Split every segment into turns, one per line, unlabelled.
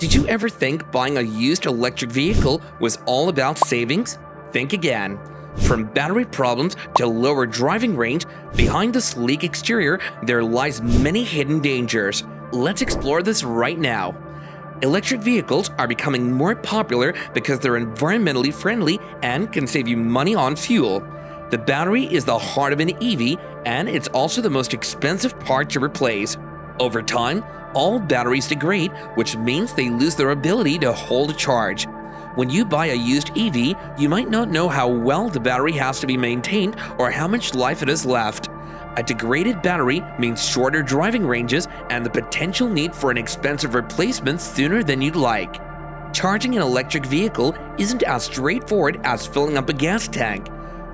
Did you ever think buying a used electric vehicle was all about savings? Think again. From battery problems to lower driving range, behind the sleek exterior, there lies many hidden dangers. Let's explore this right now. Electric vehicles are becoming more popular because they're environmentally friendly and can save you money on fuel. The battery is the heart of an EV, and it's also the most expensive part to replace. Over time, all batteries degrade, which means they lose their ability to hold a charge. When you buy a used EV, you might not know how well the battery has to be maintained or how much life it has left. A degraded battery means shorter driving ranges and the potential need for an expensive replacement sooner than you'd like. Charging an electric vehicle isn't as straightforward as filling up a gas tank.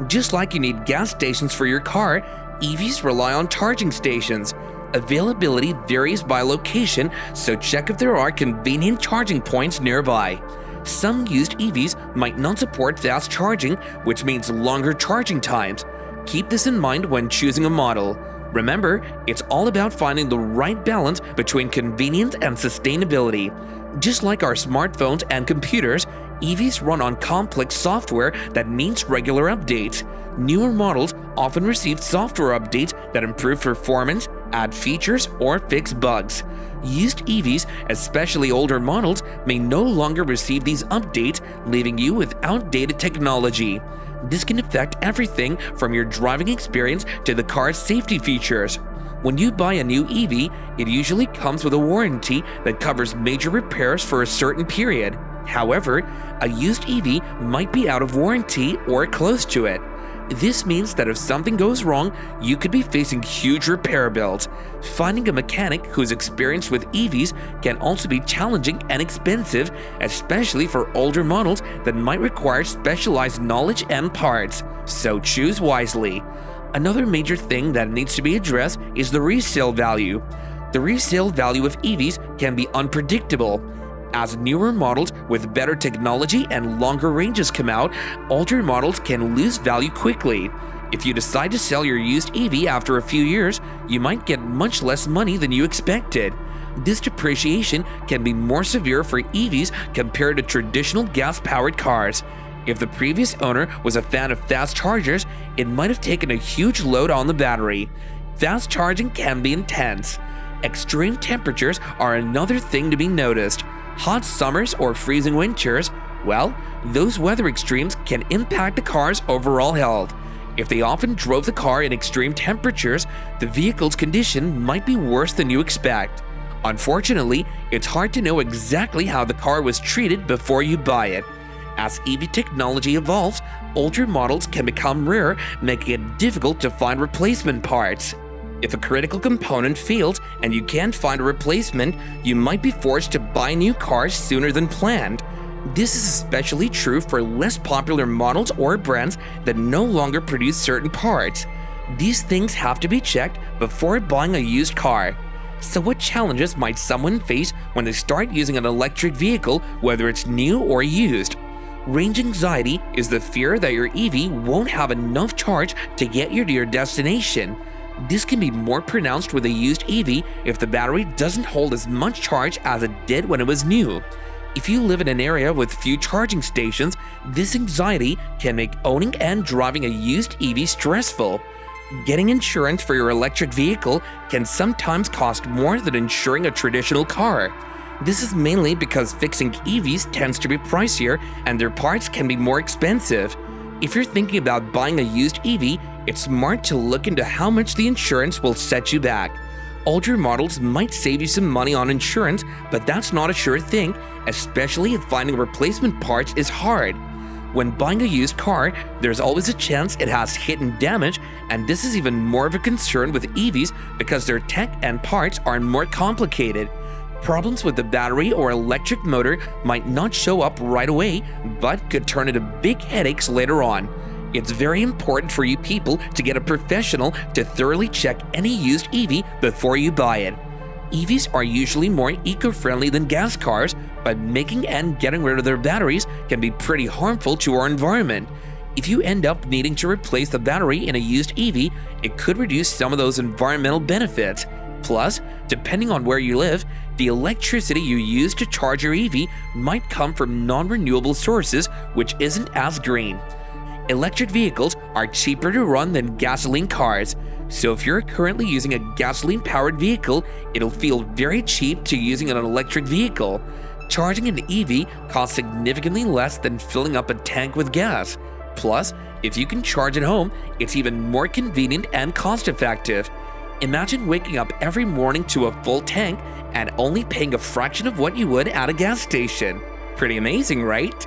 Just like you need gas stations for your car, EVs rely on charging stations. Availability varies by location, so check if there are convenient charging points nearby. Some used EVs might not support fast charging, which means longer charging times. Keep this in mind when choosing a model. Remember, it's all about finding the right balance between convenience and sustainability. Just like our smartphones and computers, EVs run on complex software that needs regular updates. Newer models often receive software updates that improve performance, add features, or fix bugs. Used EVs, especially older models, may no longer receive these updates, leaving you with outdated technology. This can affect everything from your driving experience to the car's safety features. When you buy a new EV, it usually comes with a warranty that covers major repairs for a certain period. However, a used EV might be out of warranty or close to it. This means that if something goes wrong, you could be facing huge repair bills. Finding a mechanic who's experienced with EVs can also be challenging and expensive, especially for older models that might require specialized knowledge and parts. So choose wisely. Another major thing that needs to be addressed is the resale value. The resale value of EVs can be unpredictable. As newer models with better technology and longer ranges come out, older models can lose value quickly. If you decide to sell your used EV after a few years, you might get much less money than you expected. This depreciation can be more severe for EVs compared to traditional gas powered cars. If the previous owner was a fan of fast chargers, it might have taken a huge load on the battery. Fast charging can be intense. Extreme temperatures are another thing to be noticed hot summers or freezing winters, well, those weather extremes can impact the car's overall health. If they often drove the car in extreme temperatures, the vehicle's condition might be worse than you expect. Unfortunately, it's hard to know exactly how the car was treated before you buy it. As EV technology evolves, older models can become rare, making it difficult to find replacement parts. If a critical component fails and you can't find a replacement, you might be forced to buy new cars sooner than planned. This is especially true for less popular models or brands that no longer produce certain parts. These things have to be checked before buying a used car. So, what challenges might someone face when they start using an electric vehicle, whether it's new or used? Range anxiety is the fear that your EV won't have enough charge to get you to your destination. This can be more pronounced with a used EV if the battery doesn't hold as much charge as it did when it was new. If you live in an area with few charging stations, this anxiety can make owning and driving a used EV stressful. Getting insurance for your electric vehicle can sometimes cost more than insuring a traditional car. This is mainly because fixing EVs tends to be pricier and their parts can be more expensive. If you're thinking about buying a used EV, it's smart to look into how much the insurance will set you back. Older models might save you some money on insurance, but that's not a sure thing, especially if finding replacement parts is hard. When buying a used car, there's always a chance it has hidden damage, and this is even more of a concern with EVs because their tech and parts are more complicated. Problems with the battery or electric motor might not show up right away, but could turn into big headaches later on. It's very important for you people to get a professional to thoroughly check any used EV before you buy it. EVs are usually more eco-friendly than gas cars, but making and getting rid of their batteries can be pretty harmful to our environment. If you end up needing to replace the battery in a used EV, it could reduce some of those environmental benefits. Plus, depending on where you live, the electricity you use to charge your EV might come from non renewable sources, which isn't as green. Electric vehicles are cheaper to run than gasoline cars, so if you're currently using a gasoline powered vehicle, it'll feel very cheap to using an electric vehicle. Charging an EV costs significantly less than filling up a tank with gas. Plus, if you can charge at home, it's even more convenient and cost effective. Imagine waking up every morning to a full tank and only paying a fraction of what you would at a gas station. Pretty amazing, right?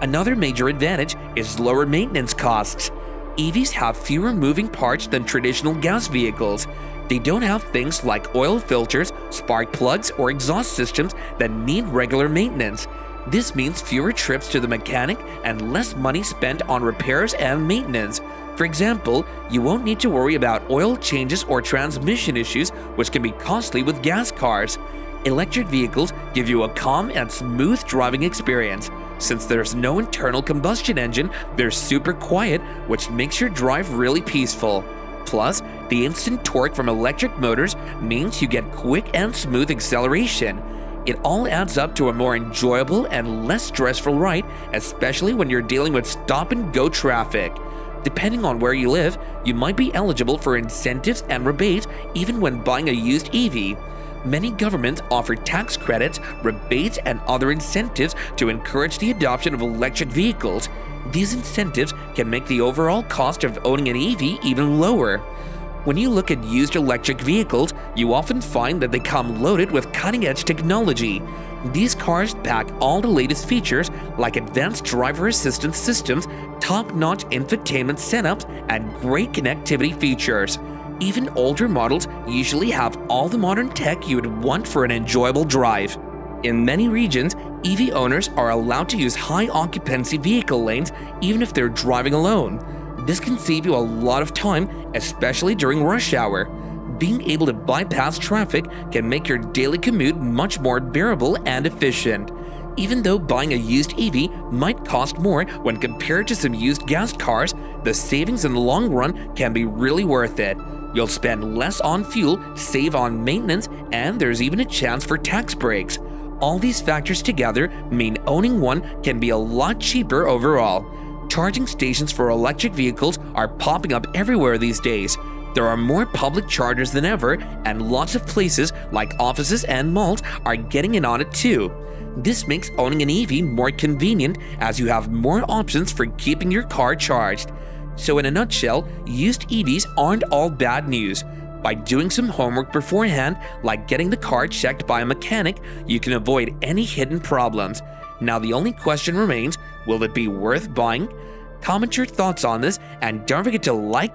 Another major advantage is lower maintenance costs. EVs have fewer moving parts than traditional gas vehicles. They don't have things like oil filters, spark plugs, or exhaust systems that need regular maintenance. This means fewer trips to the mechanic and less money spent on repairs and maintenance. For example, you won't need to worry about oil changes or transmission issues, which can be costly with gas cars. Electric vehicles give you a calm and smooth driving experience. Since there's no internal combustion engine, they're super quiet, which makes your drive really peaceful. Plus, the instant torque from electric motors means you get quick and smooth acceleration. It all adds up to a more enjoyable and less stressful ride, especially when you're dealing with stop and go traffic. Depending on where you live, you might be eligible for incentives and rebates even when buying a used EV. Many governments offer tax credits, rebates, and other incentives to encourage the adoption of electric vehicles. These incentives can make the overall cost of owning an EV even lower. When you look at used electric vehicles, you often find that they come loaded with cutting edge technology. These cars pack all the latest features like advanced driver assistance systems, top notch infotainment setups, and great connectivity features. Even older models usually have all the modern tech you would want for an enjoyable drive. In many regions, EV owners are allowed to use high occupancy vehicle lanes even if they're driving alone. This can save you a lot of time, especially during rush hour. Being able to bypass traffic can make your daily commute much more bearable and efficient. Even though buying a used EV might cost more when compared to some used gas cars, the savings in the long run can be really worth it. You'll spend less on fuel, save on maintenance, and there's even a chance for tax breaks. All these factors together mean owning one can be a lot cheaper overall. Charging stations for electric vehicles are popping up everywhere these days. There are more public chargers than ever, and lots of places like offices and malls are getting in on it too. This makes owning an EV more convenient as you have more options for keeping your car charged. So, in a nutshell, used EVs aren't all bad news. By doing some homework beforehand, like getting the car checked by a mechanic, you can avoid any hidden problems. Now, the only question remains will it be worth buying? Comment your thoughts on this and don't forget to like,